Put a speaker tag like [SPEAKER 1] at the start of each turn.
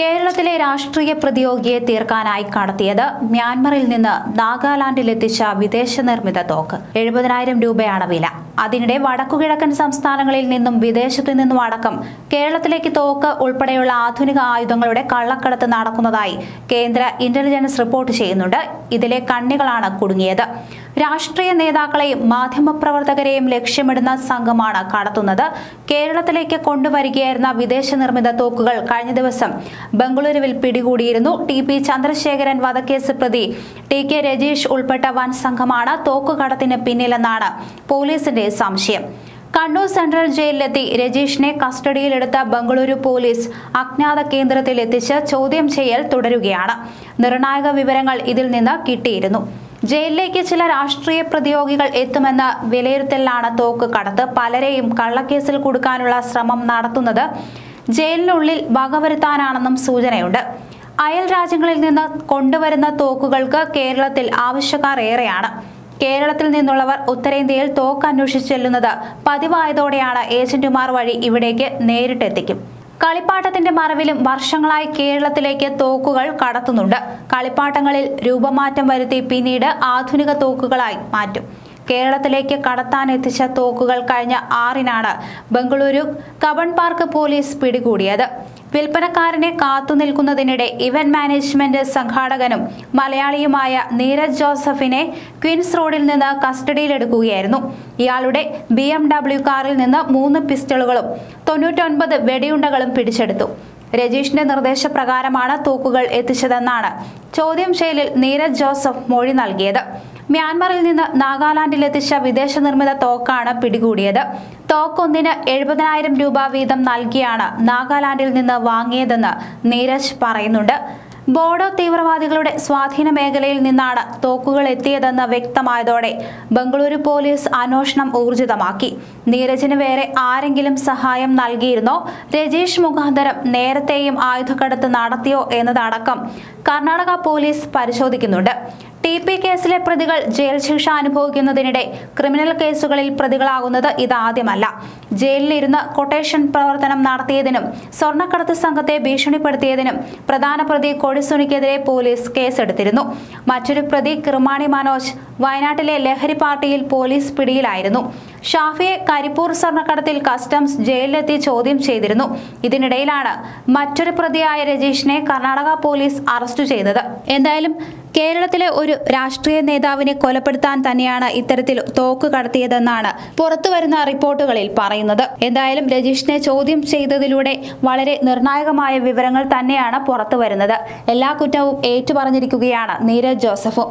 [SPEAKER 1] കേരളത്തിലെ രാഷ്ട്രീയ പ്രതിയോഗിയെ തീർക്കാനായി കടത്തിയത് മ്യാൻമറിൽ നിന്ന് നാഗാലാൻഡിലെത്തിച്ച വിദേശ നിർമ്മിത തോക്ക്. എഴുപതിനായിരം രൂപയാണ് വില. അതിനിടെ വടക്കുകിഴക്കൻ സംസ്ഥാനങ്ങളിൽ നിന്നും വിദേശത്തു നിന്നും അടക്കം കേരളത്തിലേക്ക് തോക്ക് ഉൾപ്പെടെയുള്ള ആധുനിക ആയുധങ്ങളുടെ കള്ളക്കടത്ത് നടക്കുന്നതായി കേന്ദ്ര ഇന്റലിജൻസ് റിപ്പോർട്ട് ചെയ്യുന്നുണ്ട്. ഇതിലെ കണ്ണികളാണ് കുടുങ്ങിയത്. രാഷ്ട്രീയ നേതാക്കളെയും മാധ്യമപ്രവർത്തകരെയും ലക്ഷ്യമിടുന്ന സംഘമാണ് കടത്തുന്നത്. കേരളത്തിലേക്ക് കൊണ്ടുവരികയായിരുന്ന വിദേശ നിർമ്മിത തോക്കുകൾ കഴിഞ്ഞ ദിവസം ബംഗളൂരുവിൽ പിടികൂടിയിരുന്നു. ടി പി ചന്ദ്രശേഖരൻ വധക്കേസ് പ്രതി ടി കെ രജീഷ് ഉൾപ്പെട്ട വൻ സംഘമാണ് തോക്കുകടത്തിന് പിന്നിലെന്നാണ് പോലീസിന്റെ സംശയം. കണ്ണൂർ സെൻട്രൽ ജയിലിലെത്തി രജീഷിനെ കസ്റ്റഡിയിലെടുത്ത ബംഗളൂരു പോലീസ് അജ്ഞാത കേന്ദ്രത്തിൽ എത്തിച്ച് ചോദ്യം ചെയ്യൽ തുടരുകയാണ്. നിർണായക വിവരങ്ങൾ ഇതിൽ നിന്ന് കിട്ടിയിരുന്നു. ജയിലിലേക്ക് ചില രാഷ്ട്രീയ പ്രതിയോഗികൾ എത്തുമെന്ന വിലയിരുത്തലിലാണ് തോക്ക് കടത്ത്. പലരെയും കള്ളക്കേസിൽ കൊടുക്കാനുള്ള ശ്രമം നടത്തുന്നത് ജയിലിനുള്ളിൽ വകവരുത്താനാണെന്നും സൂചനയുണ്ട്. അയൽ രാജ്യങ്ങളിൽ നിന്ന് കൊണ്ടുവരുന്ന തോക്കുകൾക്ക് കേരളത്തിൽ ആവശ്യക്കാർ ഏറെയാണ്. കേരളത്തിൽ നിന്നുള്ളവർ ഉത്തരേന്ത്യയിൽ തോക്ക് അന്വേഷിച്ച് ചെല്ലുന്നത് പതിവായതോടെയാണ് ഏജന്റുമാർ വഴി ഇവിടേക്ക് നേരിട്ടെത്തിക്കും. കളിപ്പാട്ടത്തിന്റെ മറവിലും വർഷങ്ങളായി കേരളത്തിലേക്ക് തോക്കുകൾ കടത്തുന്നുണ്ട്. കളിപ്പാട്ടങ്ങളിൽ രൂപമാറ്റം വരുത്തി പിന്നീട് ആധുനിക തോക്കുകളായി മാറ്റും. കേരളത്തിലേക്ക് കടത്താൻ എത്തിച്ച തോക്കുകൾ കഴിഞ്ഞ ആറിനാണ് ബംഗളൂരു കബൺ പാർക്ക് പോലീസ് പിടികൂടിയത്. വിൽപ്പനക്കാരനെ കാത്തുനിൽക്കുന്നതിനിടെ ഇവന്റ് മാനേജ്മെന്റ് സംഘാടകനും മലയാളിയുമായ നീരജ് ജോസഫിനെ ക്വിൻസ് റോഡിൽ നിന്ന് കസ്റ്റഡിയിലെടുക്കുകയായിരുന്നു. ഇയാളുടെ ബി എം ഡബ്ല്യു കാറിൽ നിന്ന് മൂന്ന് പിസ്റ്റളുകളും തൊണ്ണൂറ്റൊൻപത് വെടിയുണ്ടകളും പിടിച്ചെടുത്തു. രജീഷിന്റെ നിർദ്ദേശപ്രകാരമാണ് തോക്കുകൾ എത്തിച്ചതെന്നാണ് ചോദ്യം ചെയ്യലിൽ നീരജ് ജോസഫ് മൊഴി നൽകിയത്. മ്യാൻമറിൽ നിന്ന് നാഗാലാൻഡിലെത്തിച്ച വിദേശ നിർമ്മിത തോക്കാണ് പിടികൂടിയത്. തോക്കൊന്നിന് എഴുപതിനായിരം രൂപ വീതം നൽകിയാണ് നാഗാലാൻഡിൽ നിന്ന് വാങ്ങിയതെന്ന് നീരജ് പറയുന്നുണ്ട്. ബോഡോ തീവ്രവാദികളുടെ സ്വാധീന മേഖലയിൽ നിന്നാണ് തോക്കുകൾ എത്തിയതെന്ന് വ്യക്തമായതോടെ ബംഗളൂരു പോലീസ് അന്വേഷണം ഊർജിതമാക്കി. നീരജിന് വേറെ ആരെങ്കിലും സഹായം നൽകിയിരുന്നോ? രജീഷ് മുഖാന്തരം നേരത്തെയും ആയുധക്കടത്ത് നടത്തിയോ എന്നതടക്കം കർണാടക പോലീസ് പരിശോധിക്കുന്നുണ്ട്. ടി പി കേസിലെ പ്രതികൾ ജയിൽ ശിക്ഷ അനുഭവിക്കുന്നതിനിടെ ക്രിമിനൽ കേസുകളിൽ പ്രതികളാകുന്നത് ഇതാദ്യമല്ല. ജയിലിലിരുന്ന് കൊട്ടേഷൻ പ്രവർത്തനം നടത്തിയതിനും സ്വർണക്കടത്ത് സംഘത്തെ ഭീഷണിപ്പെടുത്തിയതിനും പ്രധാന പ്രതി കൊടിസുനിക്കെതിരെ പോലീസ് കേസെടുത്തിരുന്നു. മറ്റൊരു പ്രതി കിർമാണി മനോജ് വയനാട്ടിലെ ലഹരി പാർട്ടിയിൽ പോലീസ് പിടിയിലായിരുന്നു. ഷാഫിയെ കരിപ്പൂർ സ്വർണക്കടത്തിൽ കസ്റ്റംസ് ജയിലിലെത്തി ചോദ്യം ചെയ്തിരുന്നു. ഇതിനിടയിലാണ് മറ്റൊരു പ്രതിയായ രജീഷിനെ കർണാടക പോലീസ് അറസ്റ്റ് ചെയ്തത്. എന്തായാലും കേരളത്തിലെ ഒരു രാഷ്ട്രീയ നേതാവിനെ കൊലപ്പെടുത്താൻ തന്നെയാണ് ഇത്തരത്തിൽ തോക്ക് കടത്തിയതെന്നാണ് പുറത്തുവരുന്ന റിപ്പോർട്ടുകളിൽ പറയുന്നത്. എന്തായാലും രജീഷിനെ ചോദ്യം ചെയ്തതിലൂടെ വളരെ നിർണായകമായ വിവരങ്ങൾ തന്നെയാണ് പുറത്തുവരുന്നത്. എല്ലാ കുറ്റവും ഏറ്റുപറഞ്ഞിരിക്കുകയാണ് നീരജ് ജോസഫും.